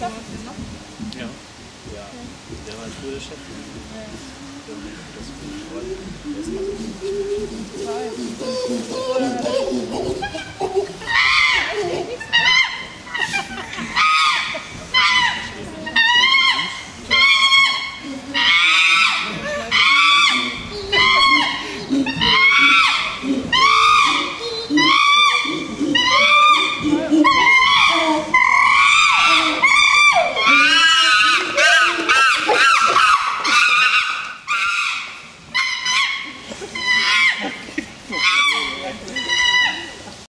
Ja. Ja, der war früher Chef. Der das ist mal so Total.